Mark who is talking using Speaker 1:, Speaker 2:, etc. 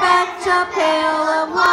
Speaker 1: fetch a pail of water.